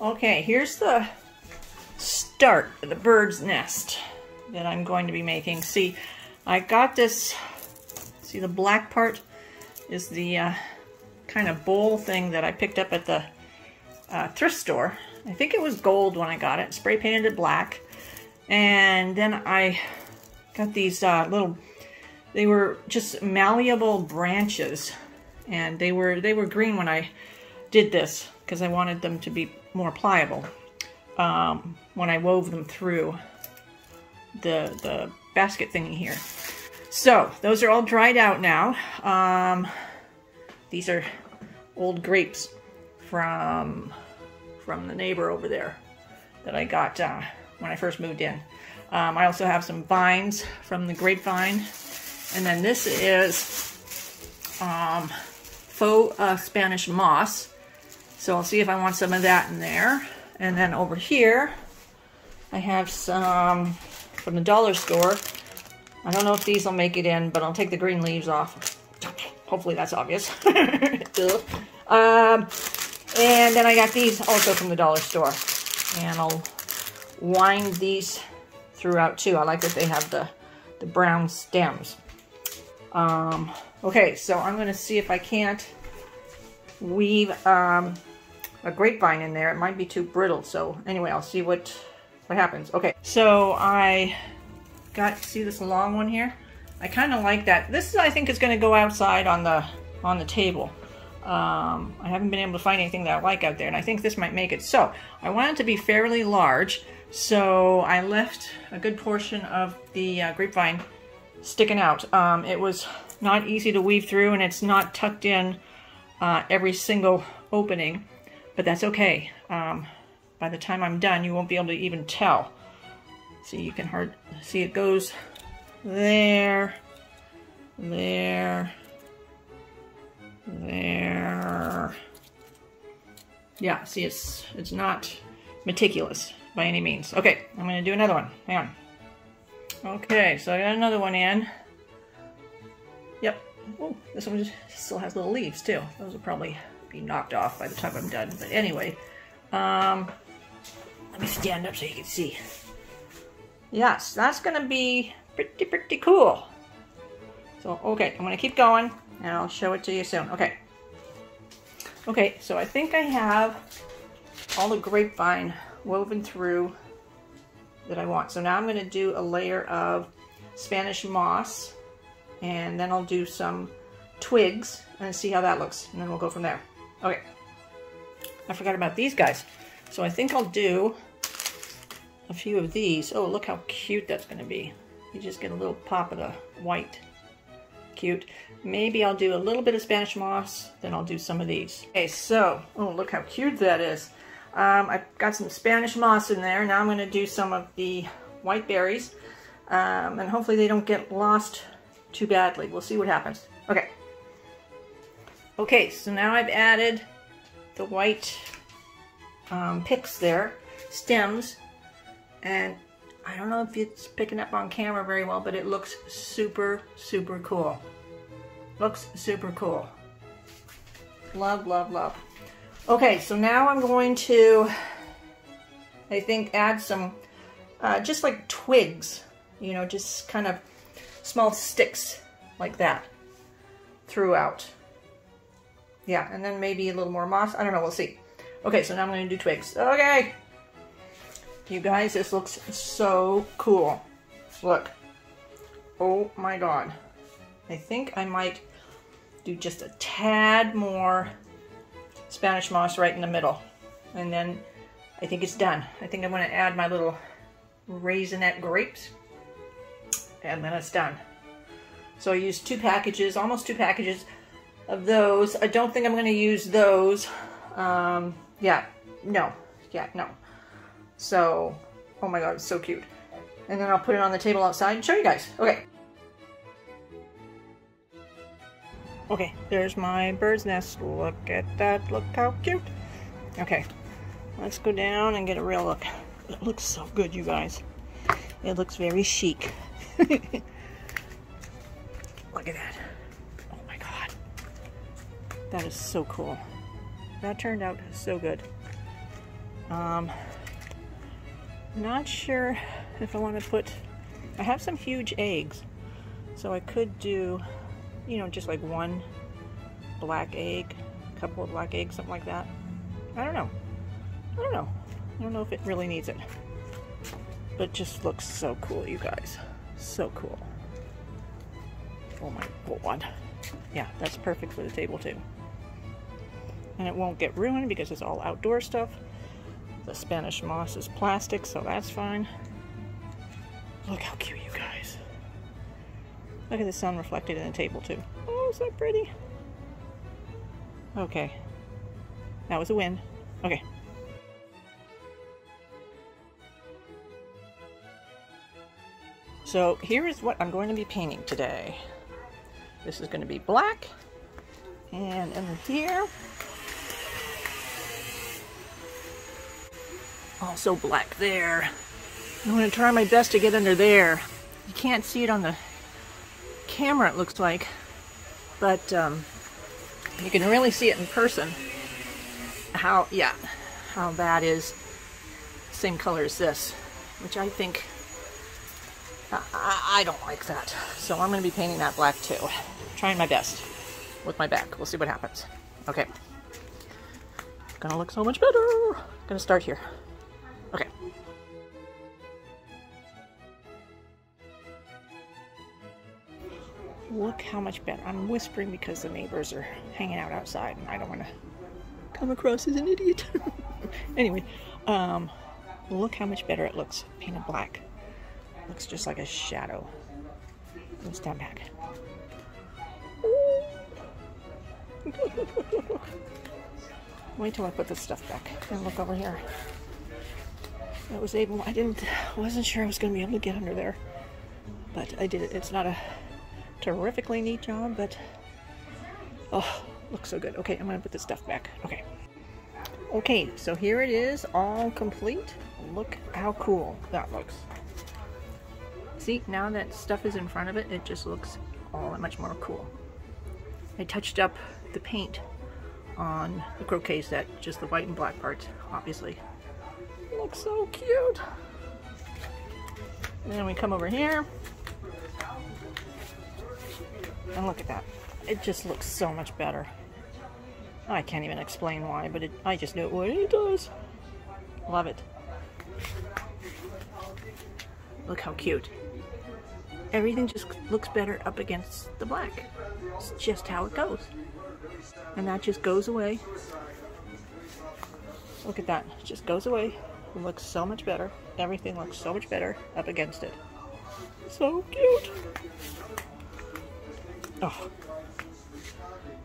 Okay, here's the start of the bird's nest that I'm going to be making. See, I got this, see the black part is the uh, kind of bowl thing that I picked up at the uh, thrift store. I think it was gold when I got it, spray painted it black. And then I got these uh, little, they were just malleable branches. And they were, they were green when I did this because I wanted them to be more pliable um, when I wove them through the, the basket thingy here. So those are all dried out now. Um, these are old grapes from from the neighbor over there that I got uh, when I first moved in. Um, I also have some vines from the grapevine. And then this is um, faux uh, Spanish moss. So I'll see if I want some of that in there. And then over here, I have some from the dollar store. I don't know if these will make it in, but I'll take the green leaves off. Hopefully that's obvious. um, and then I got these also from the dollar store. And I'll wind these throughout too. I like that they have the, the brown stems. Um, okay, so I'm going to see if I can't weave um, a grapevine in there. It might be too brittle. So anyway, I'll see what, what happens. Okay, so I got, to see this long one here? I kind of like that. This, I think, is going to go outside on the on the table. Um, I haven't been able to find anything that I like out there, and I think this might make it. So, I want it to be fairly large, so I left a good portion of the uh, grapevine sticking out. Um, it was not easy to weave through, and it's not tucked in uh, every single opening, but that's okay. Um, by the time I'm done, you won't be able to even tell. See, you can hard see it goes there, there, there. Yeah, see, it's it's not meticulous by any means. Okay, I'm to do another one. Hang on. Okay, so I got another one in. Yep. Oh, this one just still has little leaves, too. Those are probably be knocked off by the time I'm done. But anyway, um, let me stand up so you can see. Yes, that's going to be pretty, pretty cool. So, okay, I'm going to keep going, and I'll show it to you soon. Okay. Okay, so I think I have all the grapevine woven through that I want. So now I'm going to do a layer of Spanish moss, and then I'll do some twigs, and see how that looks, and then we'll go from there. Okay. I forgot about these guys. So I think I'll do a few of these. Oh, look how cute that's going to be. You just get a little pop of the white. Cute. Maybe I'll do a little bit of Spanish moss, then I'll do some of these. Okay, so, oh, look how cute that is. Um, I've got some Spanish moss in there. Now I'm going to do some of the white berries. Um, and hopefully they don't get lost too badly. We'll see what happens. Okay. Okay, so now I've added the white um, picks there, stems, and I don't know if it's picking up on camera very well, but it looks super, super cool. Looks super cool. Love, love, love. Okay, so now I'm going to, I think, add some, uh, just like twigs, you know, just kind of small sticks like that throughout. Yeah, and then maybe a little more moss. I don't know, we'll see. Okay, so now I'm going to do twigs. Okay, you guys, this looks so cool. Look. Oh my god. I think I might do just a tad more Spanish moss right in the middle. And then I think it's done. I think I'm going to add my little raisinette grapes. And then it's done. So I used two packages, almost two packages of those. I don't think I'm going to use those. Um, yeah, no. Yeah, no. So, oh my god, it's so cute. And then I'll put it on the table outside and show you guys. Okay. Okay, there's my bird's nest. Look at that. Look how cute. Okay, let's go down and get a real look. It looks so good, you guys. It looks very chic. look at that. That is so cool. That turned out so good. Um, not sure if I want to put, I have some huge eggs, so I could do, you know, just like one black egg, a couple of black eggs, something like that. I don't know. I don't know. I don't know if it really needs it. But just looks so cool, you guys. So cool. Oh my god. Yeah, that's perfect for the table too. And it won't get ruined because it's all outdoor stuff. The Spanish moss is plastic, so that's fine. Look how cute, you guys. Look at the sun reflected in the table too. Oh, is that pretty? Okay. That was a win. Okay. So here is what I'm going to be painting today. This is going to be black. And in here, also black there. I'm to try my best to get under there. You can't see it on the camera, it looks like. But um, you can really see it in person. How, yeah, how that is same color as this, which I think I, I don't like that. So I'm to be painting that black too. Trying my best with my back. We'll see what happens. Okay. Gonna look so much better. Gonna start here. Okay. Look how much better. I'm whispering because the neighbors are hanging out outside and I don't want to come across as an idiot. anyway, um, look how much better it looks painted black. Looks just like a shadow. Let's stand back. Wait till I put this stuff back and look over here. I was able, I didn't, wasn't sure I was going to be able to get under there, but I did it. It's not a terrifically neat job, but oh, looks so good. Okay, I'm going to put this stuff back. Okay. Okay, so here it is, all complete. Look how cool that looks. See, now that stuff is in front of it, it just looks all that much more cool. I touched up the paint on the croquet set, just the white and black parts, obviously. It looks so cute. And then we come over here. And look at that. It just looks so much better. I can't even explain why, but it, I just know what it does. Love it. Look how cute everything just looks better up against the black. It's just how it goes. And that just goes away. Look at that. It just goes away. Looks so much better. Everything looks so much better up against it. So cute. Oh.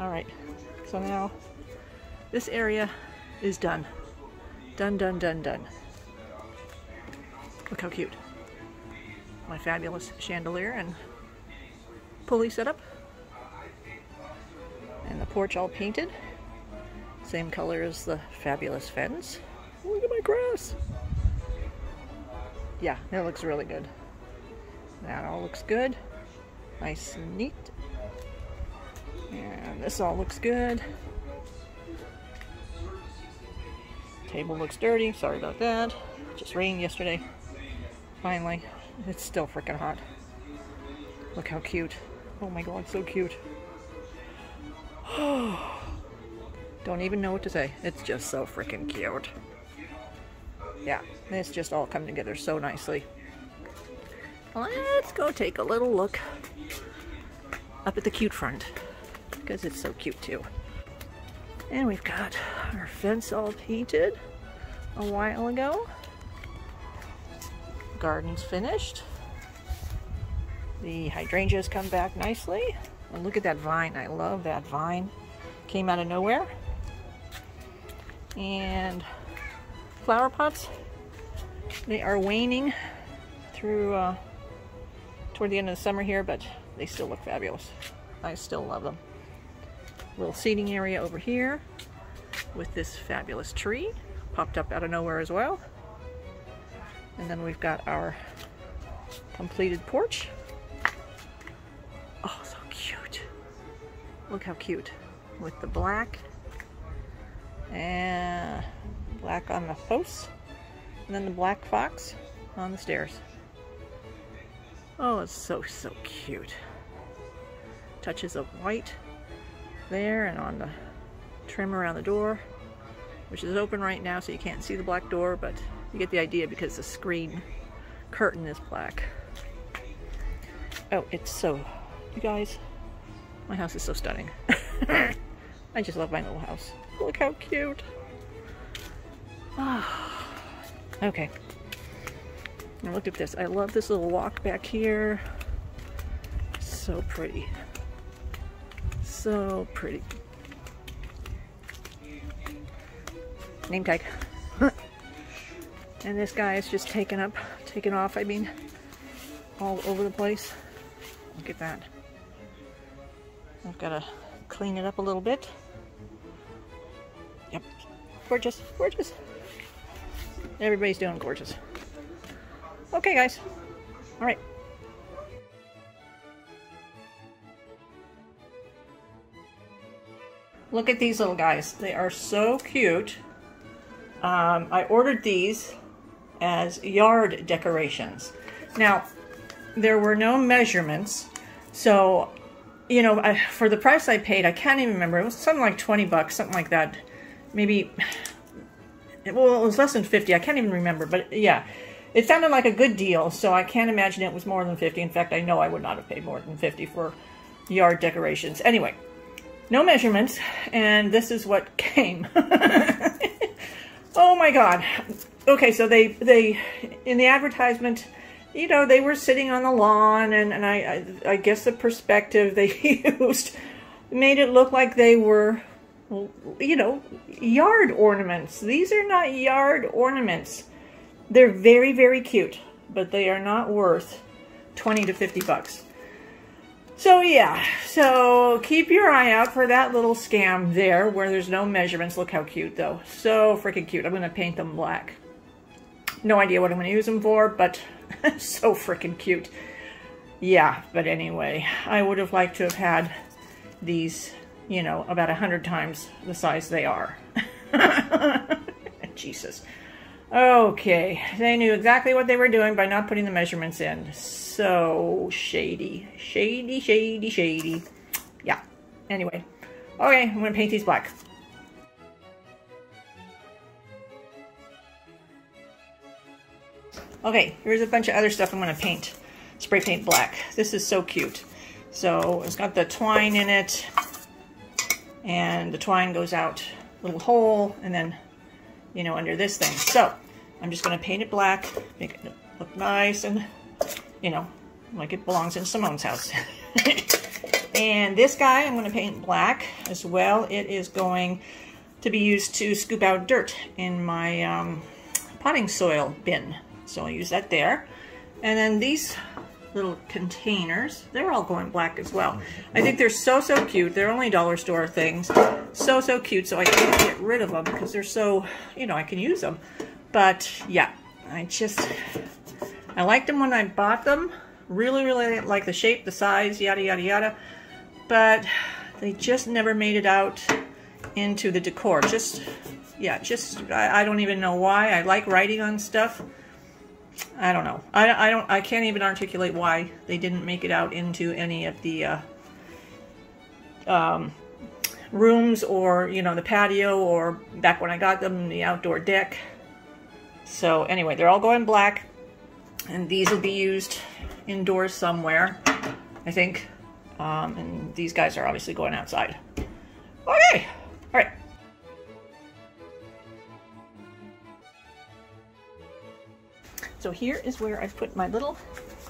Alright. So now this area is done. Done, done, done, done. Look how cute my fabulous chandelier and pulley setup. And the porch all painted. Same color as the fabulous fence. Look at my grass. Yeah, it looks really good. That all looks good. Nice and neat. And this all looks good. Table looks dirty. Sorry about that. Just rained yesterday. Finally. It's still freaking hot. Look how cute. Oh my god, so cute. Don't even know what to say. It's just so freaking cute. Yeah, it's just all come together so nicely. Let's go take a little look up at the cute front because it's so cute too. And we've got our fence all painted a while ago garden's finished. The hydrangeas come back nicely. And look at that vine. I love that vine. Came out of nowhere. And flower pots, they are waning through uh, toward the end of the summer here, but they still look fabulous. I still love them. Little seating area over here with this fabulous tree. Popped up out of nowhere as well. And then we've got our completed porch. Oh, so cute. Look how cute. With the black and black on the posts, and then the black fox on the stairs. Oh, it's so, so cute. Touches of white there and on the trim around the door, which is open right now so you can't see the black door, but you get the idea because the screen curtain is black. Oh, it's so, you guys, my house is so stunning. I just love my little house. Look how cute. Ah, okay. Now look at this. I love this little walk back here. So pretty. So pretty. Name tag. and this guy is just taken up, taken off, I mean, all over the place. Look at that. I've got to clean it up a little bit. Yep. Gorgeous, gorgeous. Everybody's doing gorgeous. Okay, guys. All right. Look at these little guys. They are so cute. Um, I ordered these as yard decorations. Now, there were no measurements, so, you know, I, for the price I paid, I can't even remember. It was something like 20 bucks, something like that. Maybe, well, it was less than 50. I can't even remember, but yeah. It sounded like a good deal, so I can't imagine it was more than 50. In fact, I know I would not have paid more than 50 for yard decorations. Anyway, no measurements, and this is what came. oh my god. Okay, so they, they in the advertisement, you know, they were sitting on the lawn, and, and I, I, I guess the perspective they used made it look like they were, you know, yard ornaments. These are not yard ornaments. They're very, very cute, but they are not worth 20 to 50 bucks. So yeah, so keep your eye out for that little scam there where there's no measurements. Look how cute though. So freaking cute. I'm going to paint them black. No idea what I'm going to use them for, but so freaking cute. Yeah, but anyway, I would have liked to have had these, you know, about a hundred times the size they are. Jesus. Okay, they knew exactly what they were doing by not putting the measurements in. So shady. Shady, shady, shady. Yeah. Anyway. Okay, I'm to paint these black. Okay, here's a bunch of other stuff I'm to paint. Spray paint black. This is so cute. So it's got the twine in it. And the twine goes out little hole. And then you know, under this thing. So I'm just going to paint it black, make it look nice and, you know, like it belongs in Simone's house. and this guy I'm going to paint black as well. It is going to be used to scoop out dirt in my um, potting soil bin. So I'll use that there. And then these little containers. They're all going black as well. I think they're so, so cute. They're only dollar store things. So, so cute. So I can't get rid of them because they're so, you know, I can use them. But yeah, I just, I liked them when I bought them. Really, really like the shape, the size, yada, yada, yada. But they just never made it out into the decor. Just, yeah, just, I, I don't even know why. I like writing on stuff. I don't know. I, I don't. I can't even articulate why they didn't make it out into any of the uh, um, rooms or you know the patio or back when I got them the outdoor deck. So anyway, they're all going black, and these will be used indoors somewhere, I think. Um, and these guys are obviously going outside. Okay, So here is where I've put my little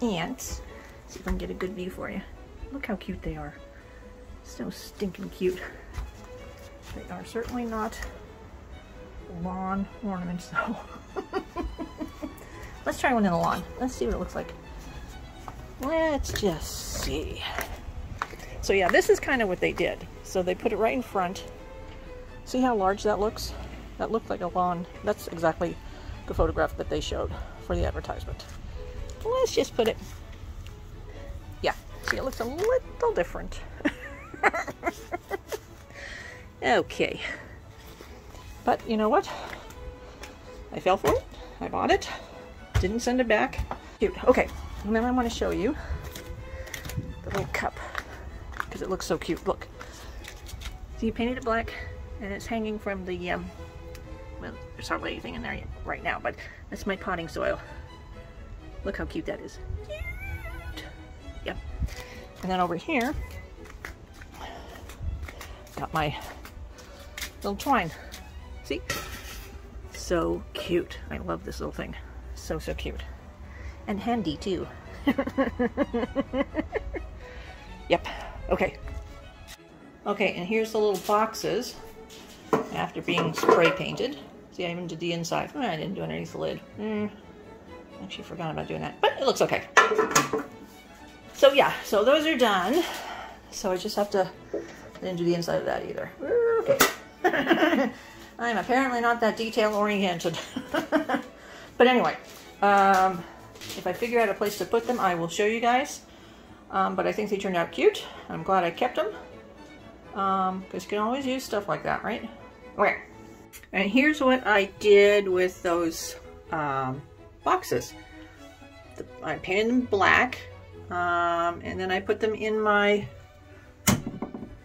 ants. See if I can get a good view for you. Look how cute they are. So stinking cute. They are certainly not lawn ornaments though. Let's try one in the lawn. Let's see what it looks like. Let's just see. So yeah, this is kind of what they did. So they put it right in front. See how large that looks? That looked like a lawn. That's exactly the photograph that they showed for the advertisement. Let's just put it, yeah, see it looks a little different. okay. But you know what? I fell for it. I bought it. Didn't send it back. Cute. Okay, and then I want to show you the little cup because it looks so cute. Look. So you painted it black and it's hanging from the, um, well, there's hardly anything in there yet, right now, but that's my potting soil. Look how cute that is. Cute. Yep. And then over here, got my little twine. See? So cute. I love this little thing. So, so cute. And handy too. yep. Okay. Okay, and here's the little boxes after being spray painted. See, I even did the inside. Oh, I didn't do underneath the lid. Mm, actually forgot about doing that, but it looks okay. So yeah, so those are done. So I just have to, I didn't do the inside of that either. Okay. I'm apparently not that detail oriented. but anyway, um, if I figure out a place to put them, I will show you guys. Um, but I think they turned out cute. I'm glad I kept them. Because um, you can always use stuff like that, right? Okay. And here's what I did with those um, boxes. The, I painted them black. Um, and then I put them in my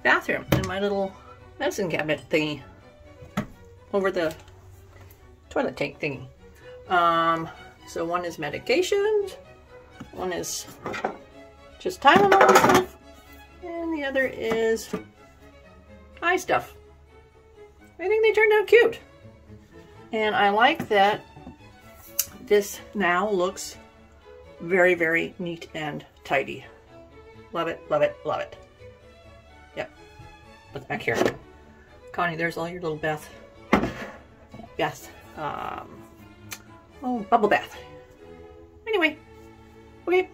bathroom, in my little medicine cabinet thingy. Over the toilet tank thingy. Um, so one is medications, one is just Tylenol stuff, and the other is eye stuff. I think they turned out cute. And I like that this now looks very, very neat and tidy. Love it, love it, love it. Yep. Look back here. Connie, there's all your little bath. Bath. Um, Oh, bubble bath. Anyway, okay.